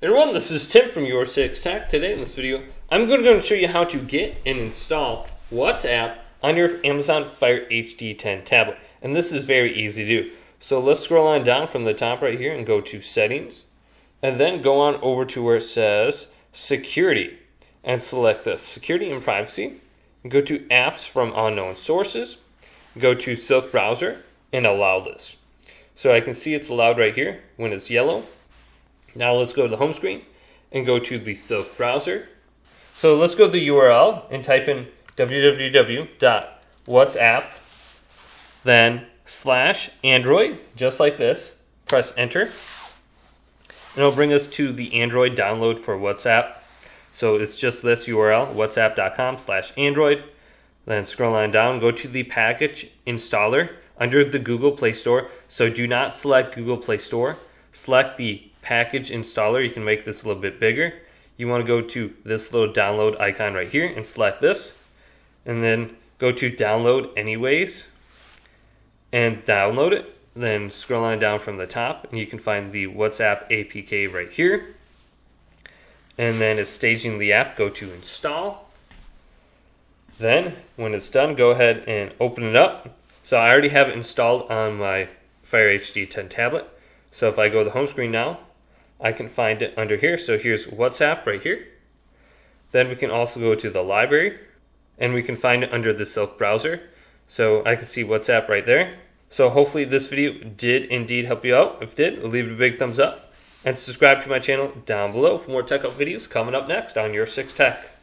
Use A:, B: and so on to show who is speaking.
A: Everyone, this is Tim from Your Six Tech. Today in this video, I'm going to show you how to get and install WhatsApp on your Amazon Fire HD 10 tablet. And this is very easy to do. So let's scroll on down from the top right here and go to Settings. And then go on over to where it says Security. And select the Security and Privacy. And go to Apps from Unknown Sources. Go to Silk Browser and allow this. So I can see it's allowed right here when it's yellow. Now let's go to the home screen and go to the Silk browser. So let's go to the URL and type in www.whatsapp, then slash Android, just like this. Press enter. And it'll bring us to the Android download for WhatsApp. So it's just this URL, whatsapp.com slash Android. Then scroll on down, go to the package installer under the Google Play Store. So do not select Google Play Store. Select the package installer. You can make this a little bit bigger. You want to go to this little download icon right here and select this. And then go to download anyways and download it. Then scroll on down from the top and you can find the WhatsApp APK right here. And then it's staging the app. Go to install then, when it's done, go ahead and open it up. So I already have it installed on my Fire HD 10 tablet. So if I go to the home screen now, I can find it under here. So here's WhatsApp right here. Then we can also go to the library and we can find it under the Silk browser. So I can see WhatsApp right there. So hopefully this video did indeed help you out. If it did, leave it a big thumbs up and subscribe to my channel down below for more tech up videos coming up next on Your 6 Tech.